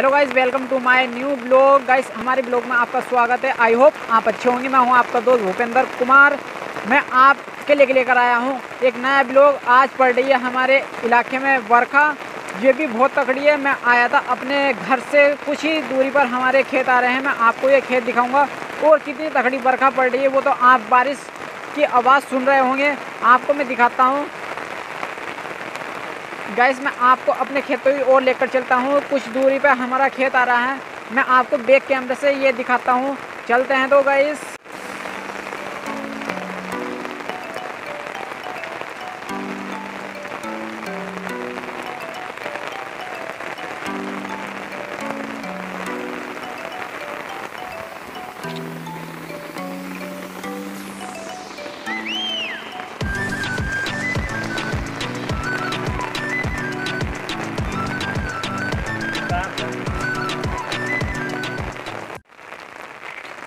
Hello guys welcome to my new blog guys हमारे blog में आपका स्वागत है. आई होप आप अच्छे होंगे. मैं हूँ आपका दोस्त भूपेंद्र कुमार. मैं आपके लिए लेकर आया हूँ एक नया ब्लॉग आज पड़ रही है हमारे इलाके में बरखा ये भी बहुत तकड़ी है. मैं आया था अपने घर से कुछ ही दूरी पर हमारे खेत आ रहे हैं. मैं आपको ये खेत दिखाऊँगा. और कितनी तकड़ी बरखा पड़ रही है वो तो आप बारिश की आवाज़ सुन रहे होंगे. आपको मैं दिखाता हूँ. गैस मैं आपको अपने खेतों की ओर लेकर चलता हूँ। कुछ दूरी पर हमारा खेत आ रहा है। मैं आपको बैक कैमरे से ये दिखाता हूँ। चलते हैं तो गैस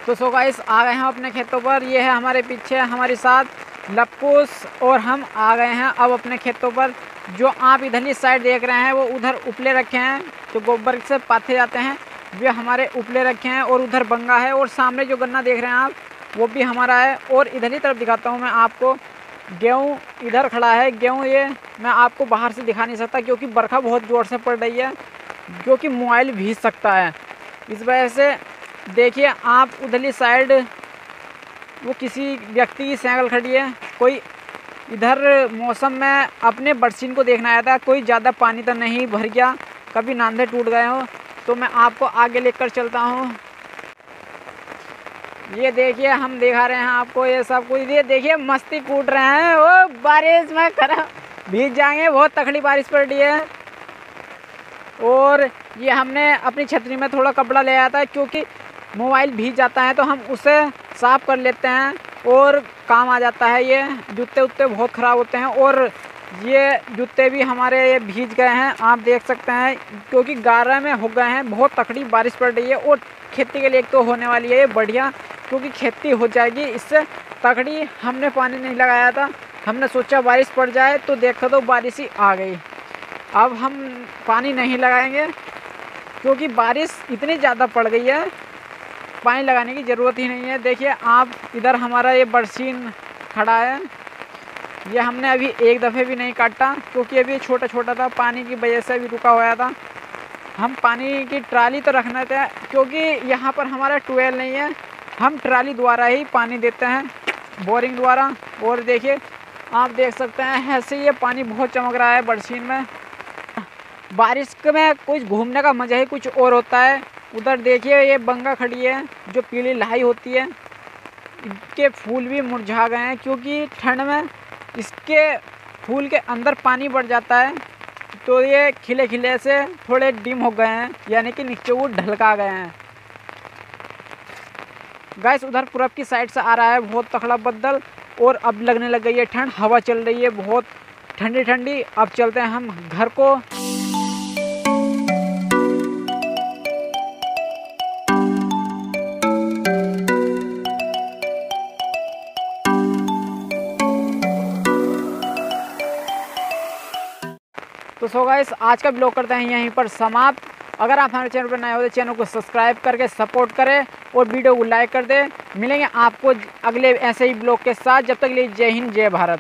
तो सो गाइस आ गए हैं अपने खेतों पर। ये है हमारे पीछे, हमारे साथ लपकुस और हम आ गए हैं अब अपने खेतों पर। जो आप इधरली साइड देख रहे हैं, वो उधर उपले रखे हैं, जो गोबर से पाथे जाते हैं, वे हमारे उपले रखे हैं और उधर बंगा है और सामने जो गन्ना देख रहे हैं आप, वो भी हमारा है। और इधर ही तरफ़ दिखाता हूँ मैं आपको, गेहूँ इधर खड़ा है। गेहूँ ये मैं आपको बाहर से दिखा नहीं सकता क्योंकि बरखा बहुत ज़ोर से पड़ रही है, जो कि मोबाइल भीज सकता है। इस वजह से देखिए, आप उधरली साइड, वो किसी व्यक्ति की साइकिल खड़ी है। कोई इधर मौसम में अपने बरसीन को देखना आया था, कोई ज़्यादा पानी तो नहीं भर गया, कभी नांदे टूट गए हो। तो मैं आपको आगे लेकर चलता हूँ। ये देखिए, हम दिखा रहे हैं आपको ये सब कुछ। ये देखिए, मस्ती कूट रहे हैं। वो बारिश में खराब भीग जाएँगे, बहुत तकड़ी बारिश पड़ रही है। और ये हमने अपनी छतरी में थोड़ा कपड़ा ले आया था, क्योंकि मोबाइल भीग जाता है तो हम उसे साफ़ कर लेते हैं और काम आ जाता है। ये जूते उत्ते बहुत ख़राब होते हैं और ये जूते भी हमारे ये भीज गए हैं। आप देख सकते हैं क्योंकि गारा में हो गए हैं, बहुत तकड़ी बारिश पड़ रही है और खेती के लिए एक तो होने वाली है। ये बढ़िया, क्योंकि खेती हो जाएगी, इससे तकड़ी हमने पानी नहीं लगाया था। हमने सोचा बारिश पड़ जाए तो देखा तो बारिश ही आ गई। अब हम पानी नहीं लगाएँगे, क्योंकि बारिश इतनी ज़्यादा पड़ गई है पानी लगाने की ज़रूरत ही नहीं है। देखिए, आप इधर हमारा ये बरसीन खड़ा है। ये हमने अभी एक दफ़े भी नहीं काटा, क्योंकि अभी छोटा छोटा था, पानी की वजह से अभी रुका हुआ था। हम पानी की ट्राली तो रखना था, क्योंकि यहाँ पर हमारा ट्वेल नहीं है। हम ट्राली द्वारा ही पानी देते हैं, बोरिंग द्वारा। और देखिए, आप देख सकते हैं, ऐसे ये पानी बहुत चमक रहा है बरसीन में। बारिश में कुछ घूमने का मज़ा ही कुछ और होता है। उधर देखिए, ये बंगा खड़ी है, जो पीली लाई होती है। इनके फूल भी मुरझा गए हैं, क्योंकि ठंड में इसके फूल के अंदर पानी बढ़ जाता है। तो ये खिले खिले से थोड़े डिम हो गए हैं, यानी कि नीचे वो ढलका गए हैं। गैस उधर पूरब की साइड से आ रहा है बहुत तकड़ा बदल और अब लगने लग गई है ठंड, हवा चल रही है बहुत ठंडी ठंडी अब चलते हैं हम घर को। तो सो गाइस आज का ब्लॉग करते हैं यहीं पर समाप्त। अगर आप हमारे चैनल पर नए हो तो चैनल को सब्सक्राइब करके सपोर्ट करें और वीडियो को लाइक कर दें। मिलेंगे आपको अगले ऐसे ही ब्लॉग के साथ। जब तक लिए जय हिंद, जय भारत।